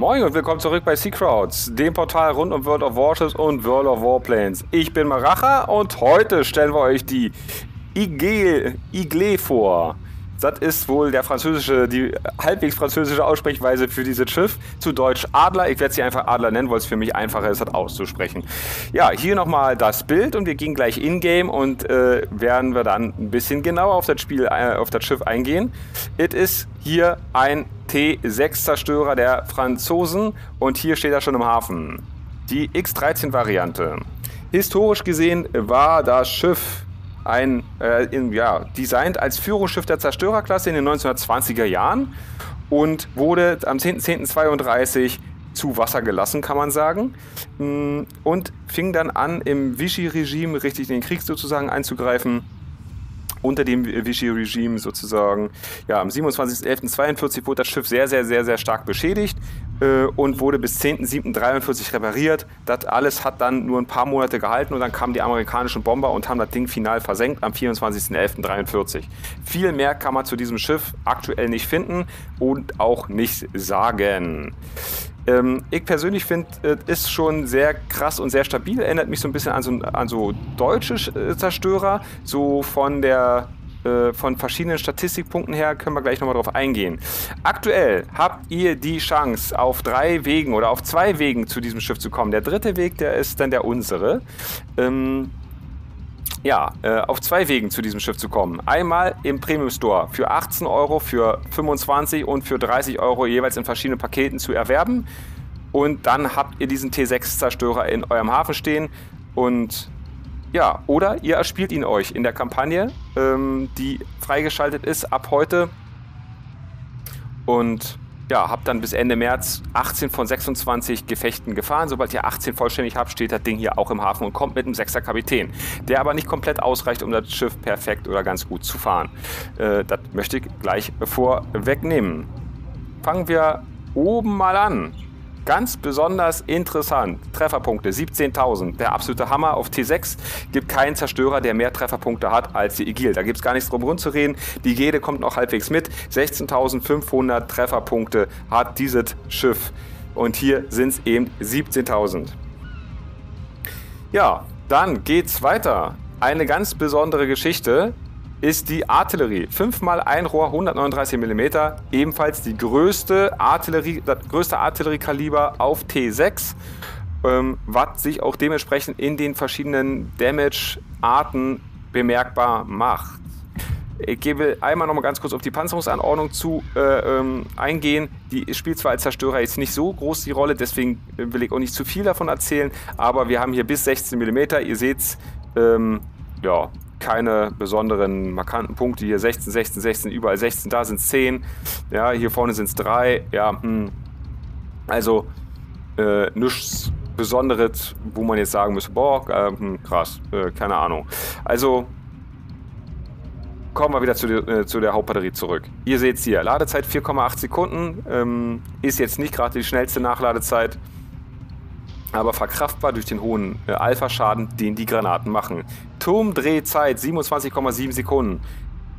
Moin und willkommen zurück bei Seacrowds, dem Portal rund um World of Warships und World of Warplanes. Ich bin Maracha und heute stellen wir euch die Igel, Igle vor. Das ist wohl der französische, die halbwegs französische Aussprechweise für dieses Schiff. Zu Deutsch Adler. Ich werde sie einfach Adler nennen, weil es für mich einfacher ist, das auszusprechen. Ja, hier nochmal das Bild und wir gehen gleich in-game und äh, werden wir dann ein bisschen genauer auf das Spiel, äh, auf das Schiff eingehen. Es ist hier ein T6-Zerstörer der Franzosen und hier steht er schon im Hafen. Die X-13-Variante. Historisch gesehen war das Schiff ein, äh, in, ja, designt als Führungsschiff der Zerstörerklasse in den 1920er Jahren und wurde am 10.10.32 zu Wasser gelassen, kann man sagen. Mm, und fing dann an, im Vichy-Regime richtig in den Krieg sozusagen einzugreifen unter dem Vichy-Regime sozusagen. Ja, am 27.11.42 wurde das Schiff sehr, sehr, sehr, sehr stark beschädigt äh, und wurde bis 10.07.43 repariert. Das alles hat dann nur ein paar Monate gehalten und dann kamen die amerikanischen Bomber und haben das Ding final versenkt am 24.11.43. Viel mehr kann man zu diesem Schiff aktuell nicht finden und auch nicht sagen. Ähm, ich persönlich finde, äh, ist schon sehr krass und sehr stabil. Erinnert mich so ein bisschen an so, an so deutsche äh, Zerstörer, so von der äh, von verschiedenen Statistikpunkten her können wir gleich nochmal drauf eingehen. Aktuell habt ihr die Chance, auf drei Wegen oder auf zwei Wegen zu diesem Schiff zu kommen. Der dritte Weg, der ist dann der unsere. Ähm, ja, äh, auf zwei Wegen zu diesem Schiff zu kommen. Einmal im Premium Store für 18 Euro, für 25 und für 30 Euro jeweils in verschiedenen Paketen zu erwerben. Und dann habt ihr diesen T6-Zerstörer in eurem Hafen stehen. Und ja, oder ihr erspielt ihn euch in der Kampagne, ähm, die freigeschaltet ist ab heute. Und ja, habe dann bis Ende März 18 von 26 Gefechten gefahren. Sobald ihr 18 vollständig habt, steht das Ding hier auch im Hafen und kommt mit einem 6er Kapitän, der aber nicht komplett ausreicht, um das Schiff perfekt oder ganz gut zu fahren. Äh, das möchte ich gleich vorwegnehmen. Fangen wir oben mal an. Ganz besonders interessant. Trefferpunkte 17.000. Der absolute Hammer auf T6. Gibt keinen Zerstörer, der mehr Trefferpunkte hat als die Igil. Da gibt es gar nichts drum rumzureden. Die Gede kommt noch halbwegs mit. 16.500 Trefferpunkte hat dieses Schiff. Und hier sind es eben 17.000. Ja, dann geht's weiter. Eine ganz besondere Geschichte ist die Artillerie. 5 mal ein Rohr, 139 mm, ebenfalls die größte Artillerie, das größte Artilleriekaliber auf T6, ähm, was sich auch dementsprechend in den verschiedenen Damage-Arten bemerkbar macht. Ich gebe einmal noch mal ganz kurz auf die Panzerungsanordnung zu äh, ähm, eingehen. Die spielt zwar als Zerstörer jetzt nicht so groß die Rolle, deswegen will ich auch nicht zu viel davon erzählen, aber wir haben hier bis 16 mm. Ihr seht, ähm, ja, keine besonderen markanten Punkte. Hier 16, 16, 16, überall 16, da sind es 10. Ja, hier vorne sind es 3. Ja, hm. Also äh, nichts Besonderes, wo man jetzt sagen müsste, boah, äh, hm, krass, äh, keine Ahnung. Also kommen wir wieder zu der, äh, zu der Hauptbatterie zurück. Ihr seht es hier, Ladezeit 4,8 Sekunden, ähm, ist jetzt nicht gerade die schnellste Nachladezeit aber verkraftbar durch den hohen äh, Alpha-Schaden, den die Granaten machen. Turmdrehzeit 27,7 Sekunden.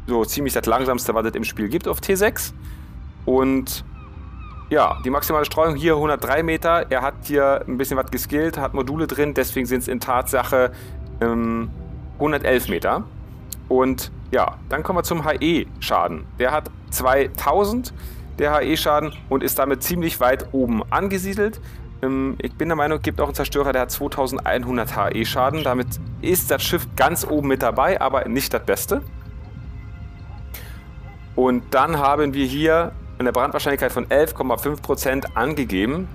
So ziemlich das langsamste, was es im Spiel gibt auf T6. Und ja, die maximale Streuung hier 103 Meter. Er hat hier ein bisschen was geskillt, hat Module drin, deswegen sind es in Tatsache ähm, 111 Meter. Und ja, dann kommen wir zum HE-Schaden. Der hat 2000, der HE-Schaden, und ist damit ziemlich weit oben angesiedelt. Ähm, ich bin der Meinung, es gibt auch einen Zerstörer, der hat 2100 HE Schaden. Damit ist das Schiff ganz oben mit dabei, aber nicht das Beste. Und dann haben wir hier eine Brandwahrscheinlichkeit von 11,5% angegeben.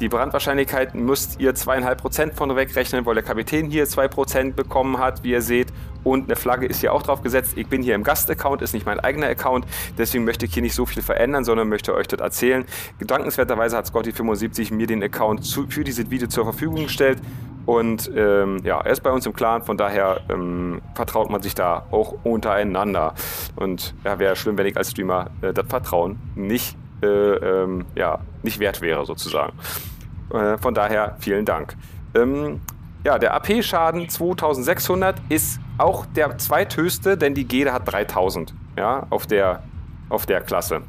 Die Brandwahrscheinlichkeit müsst ihr 2,5% von wegrechnen, weil der Kapitän hier 2% bekommen hat, wie ihr seht. Und eine Flagge ist hier auch drauf gesetzt. Ich bin hier im Gast-Account, ist nicht mein eigener Account. Deswegen möchte ich hier nicht so viel verändern, sondern möchte euch das erzählen. Gedankenswerterweise hat Scotty75 mir den Account zu, für dieses Video zur Verfügung gestellt. Und ähm, ja, er ist bei uns im Clan, von daher ähm, vertraut man sich da auch untereinander. Und ja, wäre schlimm, wenn ich als Streamer äh, das Vertrauen nicht, äh, ähm, ja, nicht wert wäre, sozusagen. Äh, von daher vielen Dank. Ähm, ja, der AP-Schaden 2600 ist auch der zweithöchste, denn die Gede hat 3000 ja, auf, der, auf der Klasse.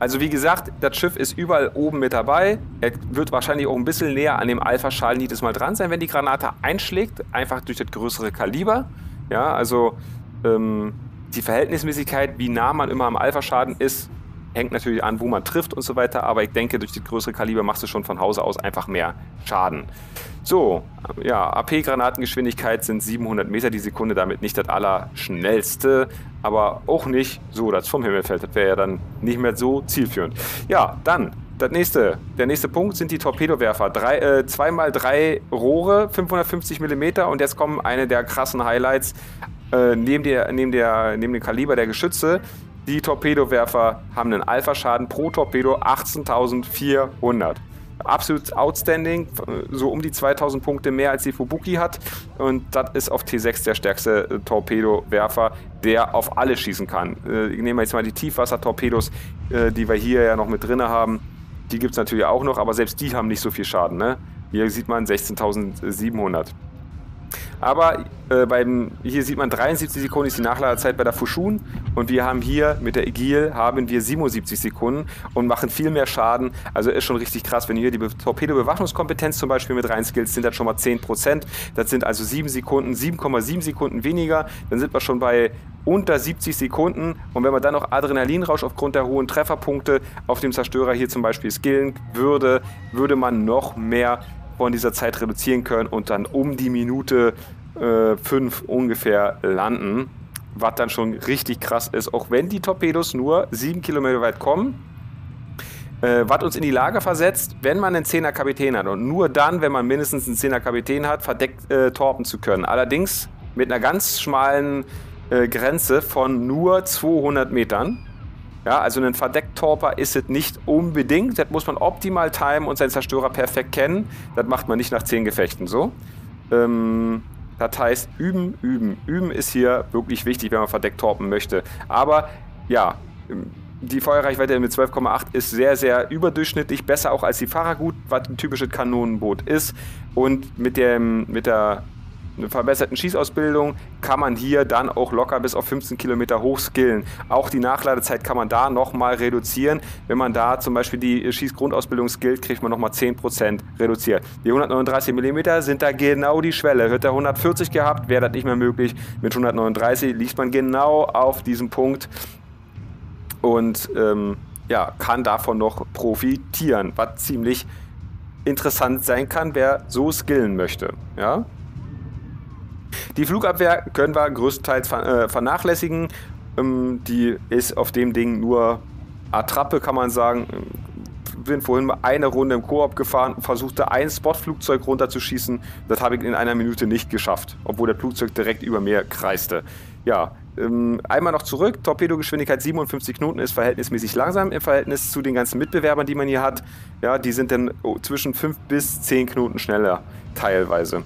Also wie gesagt, das Schiff ist überall oben mit dabei. Er wird wahrscheinlich auch ein bisschen näher an dem Alpha-Schalen jedes Mal dran sein, wenn die Granate einschlägt, einfach durch das größere Kaliber. Ja, also ähm, die Verhältnismäßigkeit, wie nah man immer am Alpha-Schaden ist, hängt natürlich an, wo man trifft und so weiter, aber ich denke, durch das größere Kaliber machst du schon von Hause aus einfach mehr Schaden. So, ja, AP-Granatengeschwindigkeit sind 700 Meter die Sekunde, damit nicht das allerschnellste, aber auch nicht so, dass vom Himmel fällt. Das wäre ja dann nicht mehr so zielführend. Ja, dann das nächste, der nächste Punkt sind die Torpedowerfer. Drei, äh, zweimal drei Rohre, 550 mm und jetzt kommen eine der krassen Highlights. Äh, neben, der, neben, der, neben dem Kaliber der Geschütze die Torpedowerfer haben einen Alpha-Schaden pro Torpedo 18.400. Absolut outstanding, so um die 2000 Punkte mehr als die Fubuki hat. Und das ist auf T6 der stärkste äh, Torpedowerfer, der auf alle schießen kann. Äh, ich nehme jetzt mal die Tiefwassertorpedos, äh, die wir hier ja noch mit drin haben. Die gibt es natürlich auch noch, aber selbst die haben nicht so viel Schaden. Ne? Hier sieht man 16.700. Aber äh, beim, hier sieht man 73 Sekunden ist die Nachladezeit bei der Fushun und wir haben hier mit der Egil haben wir 77 Sekunden und machen viel mehr Schaden. Also ist schon richtig krass. Wenn hier die Torpedo-Bewaffnungskompetenz zum Beispiel mit reinskillt, sind das schon mal 10%. Das sind also 7 Sekunden, 7,7 Sekunden weniger. Dann sind wir schon bei unter 70 Sekunden. Und wenn man dann noch Adrenalinrausch aufgrund der hohen Trefferpunkte auf dem Zerstörer hier zum Beispiel skillen würde, würde man noch mehr von dieser Zeit reduzieren können und dann um die Minute 5 äh, ungefähr landen. Was dann schon richtig krass ist, auch wenn die Torpedos nur 7 Kilometer weit kommen. Äh, was uns in die Lage versetzt, wenn man einen 10er Kapitän hat und nur dann, wenn man mindestens einen 10er Kapitän hat, verdeckt äh, torpen zu können. Allerdings mit einer ganz schmalen äh, Grenze von nur 200 Metern. Ja, also ein Verdecktorper ist es nicht unbedingt. Das muss man optimal timen und seinen Zerstörer perfekt kennen. Das macht man nicht nach 10 Gefechten so. Ähm, das heißt, üben, üben, üben ist hier wirklich wichtig, wenn man verdeckt torpen möchte. Aber ja, die Feuerreichweite mit 12,8 ist sehr, sehr überdurchschnittlich, besser auch als die Fahrergut, was ein typisches Kanonenboot ist. Und mit, dem, mit der einer verbesserten Schießausbildung kann man hier dann auch locker bis auf 15 Kilometer hoch skillen. Auch die Nachladezeit kann man da nochmal reduzieren. Wenn man da zum Beispiel die Schießgrundausbildung skillt, kriegt man nochmal 10% reduziert. Die 139 mm sind da genau die Schwelle. Hätte er 140 gehabt, wäre das nicht mehr möglich. Mit 139 liegt man genau auf diesem Punkt und ähm, ja, kann davon noch profitieren, was ziemlich interessant sein kann, wer so skillen möchte. Ja? Die Flugabwehr können wir größtenteils äh, vernachlässigen. Ähm, die ist auf dem Ding nur Attrappe, kann man sagen. Bin vorhin eine Runde im Koop gefahren, versuchte ein Spotflugzeug runterzuschießen. Das habe ich in einer Minute nicht geschafft, obwohl das Flugzeug direkt über mir kreiste. Ja, ähm, einmal noch zurück. Torpedogeschwindigkeit 57 Knoten ist verhältnismäßig langsam im Verhältnis zu den ganzen Mitbewerbern, die man hier hat. Ja, die sind dann oh, zwischen 5 bis 10 Knoten schneller teilweise.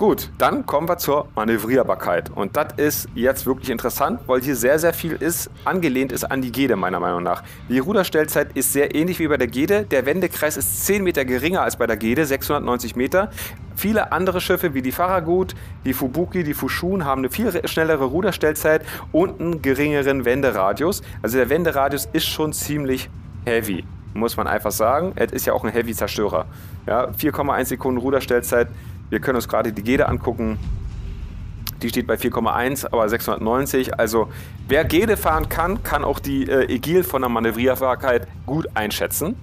Gut, dann kommen wir zur Manövrierbarkeit. Und das ist jetzt wirklich interessant, weil hier sehr, sehr viel ist, angelehnt ist an die Gede, meiner Meinung nach. Die Ruderstellzeit ist sehr ähnlich wie bei der Gede. Der Wendekreis ist 10 Meter geringer als bei der Gede, 690 Meter. Viele andere Schiffe wie die Farragut, die Fubuki, die Fushun haben eine viel schnellere Ruderstellzeit und einen geringeren Wenderadius. Also der Wenderadius ist schon ziemlich heavy, muss man einfach sagen. Es ist ja auch ein Heavy-Zerstörer. Ja, 4,1 Sekunden Ruderstellzeit wir können uns gerade die Gede angucken. Die steht bei 4,1, aber 690. Also wer Gede fahren kann, kann auch die äh, Egil von der Manövrierbarkeit gut einschätzen.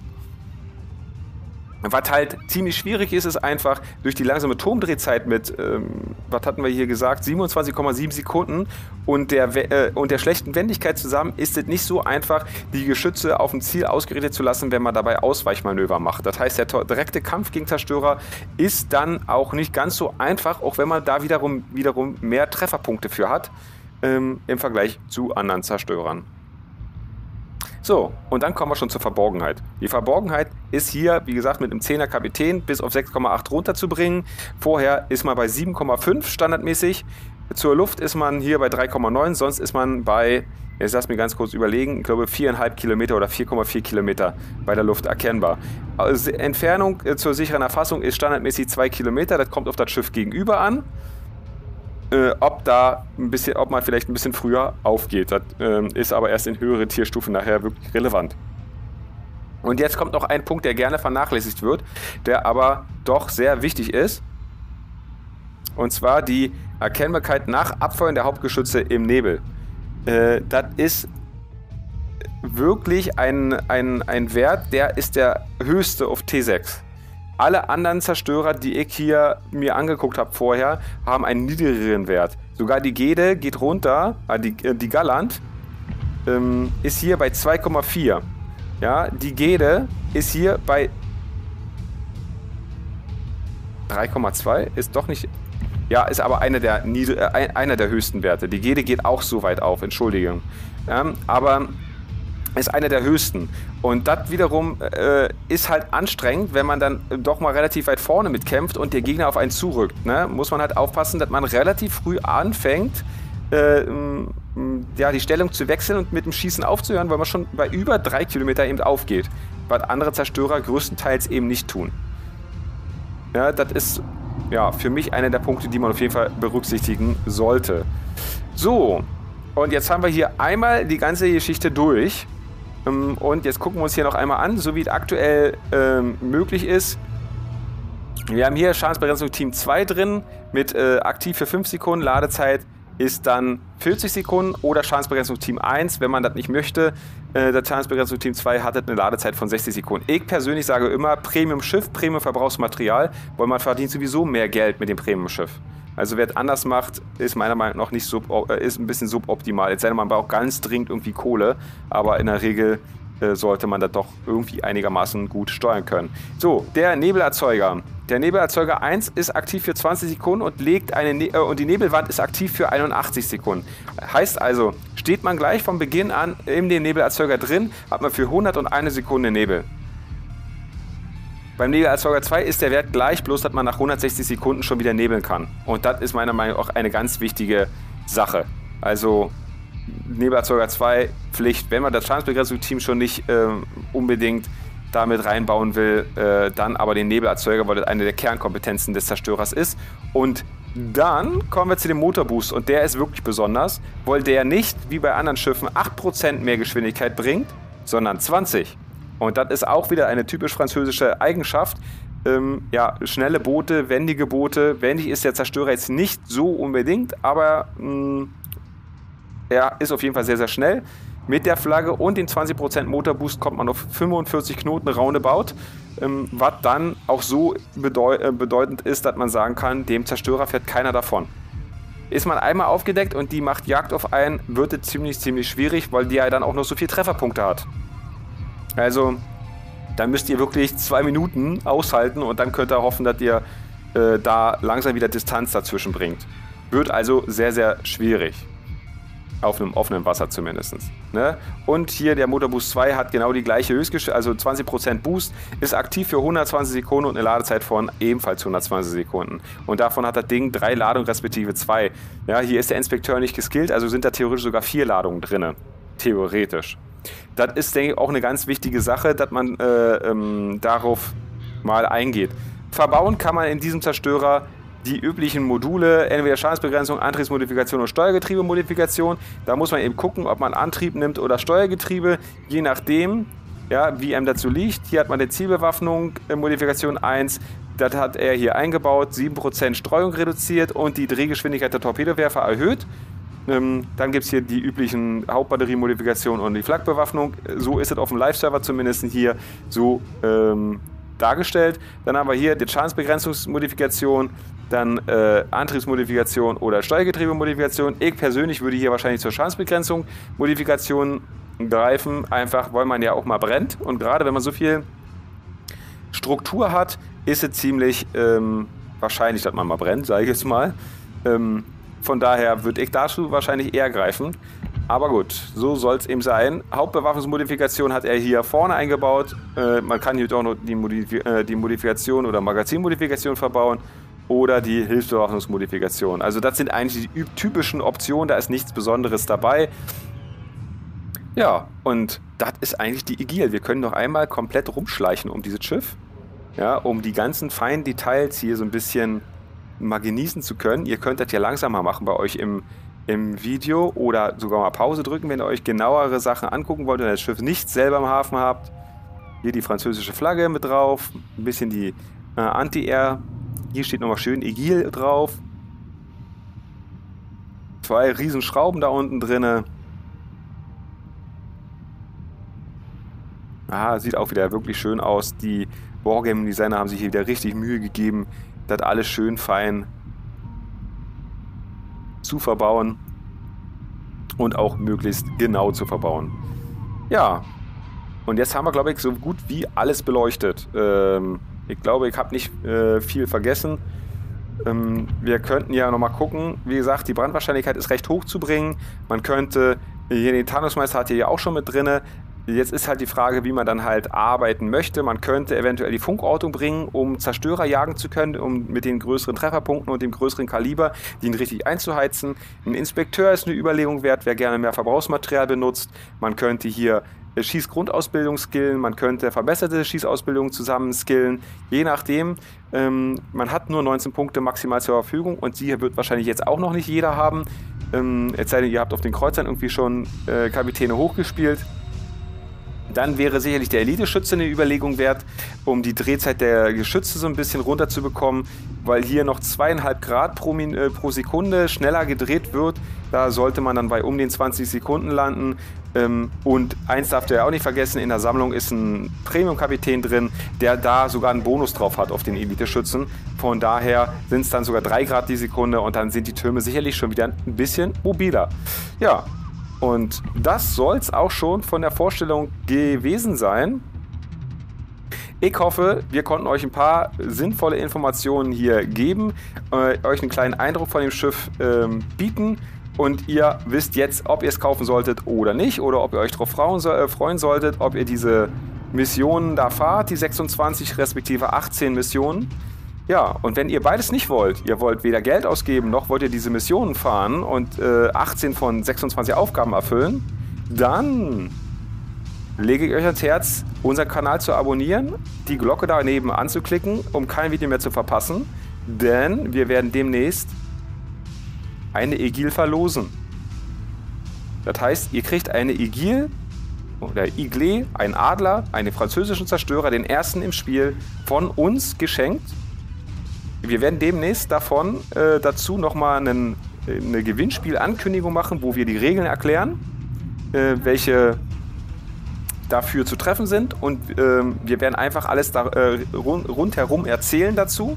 Was halt ziemlich schwierig ist, ist einfach durch die langsame Turmdrehzeit mit, ähm, was hatten wir hier gesagt, 27,7 Sekunden und der, äh, und der schlechten Wendigkeit zusammen ist es nicht so einfach, die Geschütze auf dem Ziel ausgerichtet zu lassen, wenn man dabei Ausweichmanöver macht. Das heißt, der direkte Kampf gegen Zerstörer ist dann auch nicht ganz so einfach, auch wenn man da wiederum, wiederum mehr Trefferpunkte für hat ähm, im Vergleich zu anderen Zerstörern. So, und dann kommen wir schon zur Verborgenheit. Die Verborgenheit ist hier, wie gesagt, mit einem 10er Kapitän bis auf 6,8 runterzubringen. Vorher ist man bei 7,5 standardmäßig. Zur Luft ist man hier bei 3,9, sonst ist man bei, jetzt lass mich ganz kurz überlegen, ich glaube 4,5 Kilometer oder 4,4 Kilometer bei der Luft erkennbar. Also Entfernung äh, zur sicheren Erfassung ist standardmäßig 2 Kilometer, das kommt auf das Schiff gegenüber an. Äh, ob da ein bisschen, ob man vielleicht ein bisschen früher aufgeht. Das äh, ist aber erst in höhere Tierstufen nachher wirklich relevant. Und jetzt kommt noch ein Punkt, der gerne vernachlässigt wird, der aber doch sehr wichtig ist. Und zwar die Erkennbarkeit nach Abfeuern der Hauptgeschütze im Nebel. Äh, das ist wirklich ein, ein, ein Wert, der ist der höchste auf T6. Alle anderen Zerstörer, die ich hier mir angeguckt habe vorher, haben einen niedrigeren Wert. Sogar die Gede geht runter, äh, die, äh, die Gallant ähm, ist hier bei 2,4. Ja, die Gede ist hier bei 3,2. Ist doch nicht. Ja, ist aber einer der, äh, einer der höchsten Werte. Die Gede geht auch so weit auf, Entschuldigung. Ja, aber ist einer der höchsten. Und das wiederum äh, ist halt anstrengend, wenn man dann doch mal relativ weit vorne mitkämpft und der Gegner auf einen zurückt. Ne? Muss man halt aufpassen, dass man relativ früh anfängt, äh, ja, die Stellung zu wechseln und mit dem Schießen aufzuhören, weil man schon bei über drei Kilometer eben aufgeht. Was andere Zerstörer größtenteils eben nicht tun. Ja, das ist ja, für mich einer der Punkte, die man auf jeden Fall berücksichtigen sollte. So, und jetzt haben wir hier einmal die ganze Geschichte durch. Ähm, und jetzt gucken wir uns hier noch einmal an, so wie es aktuell ähm, möglich ist. Wir haben hier Schadensbegrenzung Team 2 drin mit äh, aktiv für 5 Sekunden, Ladezeit ist dann 40 Sekunden oder Schadensbegrenzung Team 1, wenn man das nicht möchte. Äh, der Schadensbegrenzung Team 2 hat eine Ladezeit von 60 Sekunden. Ich persönlich sage immer Premium Schiff, Premium Verbrauchsmaterial, weil man verdient sowieso mehr Geld mit dem Premium Schiff. Also wer es anders macht, ist meiner Meinung nach nicht sub, äh, ist ein bisschen suboptimal. Jetzt sei man braucht ganz dringend irgendwie Kohle, aber in der Regel äh, sollte man das doch irgendwie einigermaßen gut steuern können. So, der Nebelerzeuger. Der Nebelerzeuger 1 ist aktiv für 20 Sekunden und legt eine ne äh, und die Nebelwand ist aktiv für 81 Sekunden. Heißt also, steht man gleich von Beginn an in dem Nebelerzeuger drin, hat man für 101 Sekunde Nebel. Beim Nebelerzeuger 2 ist der Wert gleich, bloß dass man nach 160 Sekunden schon wieder nebeln kann. Und das ist meiner Meinung nach auch eine ganz wichtige Sache. Also Nebelerzeuger 2 Pflicht. Wenn man das Schadensbegrenzungsteam schon nicht äh, unbedingt damit reinbauen will, äh, dann aber den Nebelerzeuger, weil das eine der Kernkompetenzen des Zerstörers ist. Und dann kommen wir zu dem Motorboost und der ist wirklich besonders, weil der nicht wie bei anderen Schiffen 8% mehr Geschwindigkeit bringt, sondern 20%. Und das ist auch wieder eine typisch französische Eigenschaft. Ähm, ja, schnelle Boote, wendige Boote. Wendig ist der Zerstörer jetzt nicht so unbedingt, aber mh, mm, er ist auf jeden Fall sehr, sehr schnell. Mit der Flagge und den 20% Motorboost kommt man auf 45 Knoten roundabout, ähm, was dann auch so bedeut äh, bedeutend ist, dass man sagen kann, dem Zerstörer fährt keiner davon. Ist man einmal aufgedeckt und die macht Jagd auf einen, wird es ziemlich, ziemlich schwierig, weil die ja dann auch noch so viele Trefferpunkte hat. Also, da müsst ihr wirklich zwei Minuten aushalten und dann könnt ihr hoffen, dass ihr äh, da langsam wieder Distanz dazwischen bringt. Wird also sehr, sehr schwierig. Auf einem offenen Wasser zumindest. Ne? Und hier der Motorboost 2 hat genau die gleiche Höchstgeschwindigkeit, also 20% Boost, ist aktiv für 120 Sekunden und eine Ladezeit von ebenfalls 120 Sekunden. Und davon hat das Ding drei Ladungen respektive zwei. Ja, hier ist der Inspekteur nicht geskillt, also sind da theoretisch sogar vier Ladungen drin. Theoretisch. Das ist, denke ich, auch eine ganz wichtige Sache, dass man äh, ähm, darauf mal eingeht. Verbauen kann man in diesem Zerstörer die üblichen Module, entweder Schadensbegrenzung, Antriebsmodifikation oder Steuergetriebemodifikation. Da muss man eben gucken, ob man Antrieb nimmt oder Steuergetriebe, je nachdem, ja, wie einem dazu liegt. Hier hat man eine Zielbewaffnung, äh, Modifikation 1, das hat er hier eingebaut, 7% Streuung reduziert und die Drehgeschwindigkeit der Torpedowerfer erhöht. Ähm, dann gibt es hier die üblichen Hauptbatteriemodifikationen und die Flakbewaffnung. So ist es auf dem Live-Server zumindest hier so ähm, dargestellt. Dann haben wir hier die Schadensbegrenzungsmodifikation, dann äh, Antriebsmodifikation oder Steuergetriebemodifikation. Ich persönlich würde hier wahrscheinlich zur Schadensbegrenzung Modifikation greifen, einfach weil man ja auch mal brennt. Und gerade wenn man so viel Struktur hat, ist es ziemlich ähm, wahrscheinlich, dass man mal brennt, sage ich jetzt mal. Ähm, von daher würde ich dazu wahrscheinlich eher greifen. Aber gut, so soll es eben sein. Hauptbewaffnungsmodifikation hat er hier vorne eingebaut. Äh, man kann hier auch noch die, Modif äh, die Modifikation oder Magazinmodifikation verbauen oder die Hilfsbewaffnungsmodifikation. Also das sind eigentlich die typischen Optionen, da ist nichts Besonderes dabei. Ja, und das ist eigentlich die Igil. Wir können noch einmal komplett rumschleichen um dieses Schiff, ja, um die ganzen feinen Details hier so ein bisschen mal genießen zu können. Ihr könnt das ja langsamer machen bei euch im, im Video oder sogar mal Pause drücken, wenn ihr euch genauere Sachen angucken wollt und das Schiff nicht selber im Hafen habt. Hier die französische Flagge mit drauf, ein bisschen die äh, Anti-Air. Hier steht nochmal schön Igil drauf. Zwei riesen Schrauben da unten drinne. Ah, sieht auch wieder wirklich schön aus. Die Wargaming-Designer haben sich hier wieder richtig Mühe gegeben, das alles schön fein zu verbauen und auch möglichst genau zu verbauen. Ja, und jetzt haben wir, glaube ich, so gut wie alles beleuchtet. Ähm, ich glaube, ich habe nicht äh, viel vergessen. Ähm, wir könnten ja nochmal gucken. Wie gesagt, die Brandwahrscheinlichkeit ist recht hoch zu bringen. Man könnte, hier den Tarnungsmeister hat hier ja auch schon mit drin. Jetzt ist halt die Frage, wie man dann halt arbeiten möchte. Man könnte eventuell die Funkortung bringen, um Zerstörer jagen zu können, um mit den größeren Trefferpunkten und dem größeren Kaliber den richtig einzuheizen. Ein Inspekteur ist eine Überlegung wert, wer gerne mehr Verbrauchsmaterial benutzt. Man könnte hier Schießgrundausbildung skillen, man könnte verbesserte Schießausbildung zusammen skillen, je nachdem. Ähm, man hat nur 19 Punkte maximal zur Verfügung und die wird wahrscheinlich jetzt auch noch nicht jeder haben. Ähm, es sei denn, ihr habt auf den Kreuzern irgendwie schon äh, Kapitäne hochgespielt. Dann wäre sicherlich der Elite-Schütze eine Überlegung wert, um die Drehzeit der Geschütze so ein bisschen runterzubekommen, weil hier noch zweieinhalb Grad pro, äh, pro Sekunde schneller gedreht wird. Da sollte man dann bei um den 20 Sekunden landen. Ähm, und eins darf ihr auch nicht vergessen, in der Sammlung ist ein Premium-Kapitän drin, der da sogar einen Bonus drauf hat auf den Elite-Schützen. Von daher sind es dann sogar 3 Grad die Sekunde und dann sind die Türme sicherlich schon wieder ein bisschen mobiler. Ja, und das soll es auch schon von der Vorstellung gewesen sein. Ich hoffe, wir konnten euch ein paar sinnvolle Informationen hier geben, äh, euch einen kleinen Eindruck von dem Schiff ähm, bieten und ihr wisst jetzt, ob ihr es kaufen solltet oder nicht oder ob ihr euch darauf äh, freuen solltet, ob ihr diese Missionen da fahrt, die 26 respektive 18 Missionen. Ja, und wenn ihr beides nicht wollt, ihr wollt weder Geld ausgeben, noch wollt ihr diese Missionen fahren und äh, 18 von 26 Aufgaben erfüllen, dann lege ich euch ans Herz, unseren Kanal zu abonnieren, die Glocke daneben anzuklicken, um kein Video mehr zu verpassen, denn wir werden demnächst eine Egil verlosen. Das heißt, ihr kriegt eine Egil oder Igle, einen Adler, einen französischen Zerstörer, den ersten im Spiel, von uns geschenkt wir werden demnächst davon äh, dazu nochmal eine Gewinnspielankündigung machen, wo wir die Regeln erklären, äh, welche dafür zu treffen sind. Und äh, wir werden einfach alles da, äh, rund, rundherum erzählen dazu.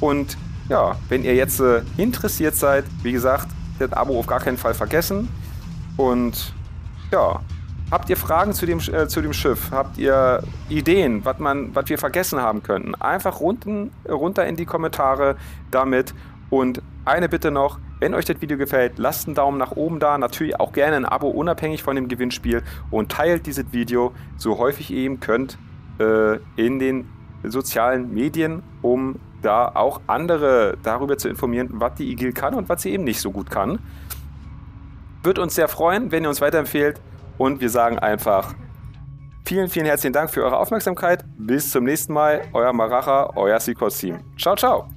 Und ja, wenn ihr jetzt äh, interessiert seid, wie gesagt, das Abo auf gar keinen Fall vergessen. Und ja, Habt ihr Fragen zu dem, äh, zu dem Schiff? Habt ihr Ideen, was wir vergessen haben könnten? Einfach runten, runter in die Kommentare damit. Und eine Bitte noch, wenn euch das Video gefällt, lasst einen Daumen nach oben da. Natürlich auch gerne ein Abo unabhängig von dem Gewinnspiel. Und teilt dieses Video so häufig ihr eben könnt äh, in den sozialen Medien, um da auch andere darüber zu informieren, was die IGIL kann und was sie eben nicht so gut kann. Würde uns sehr freuen, wenn ihr uns weiterempfehlt. Und wir sagen einfach vielen, vielen herzlichen Dank für eure Aufmerksamkeit. Bis zum nächsten Mal. Euer Maracha, euer Sequels Team. Ciao, ciao.